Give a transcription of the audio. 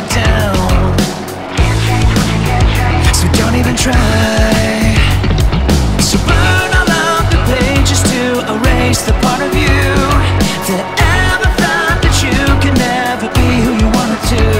you down. So don't even try. So burn all of the pages to erase the part of you That ever thought that you could never be who you wanted to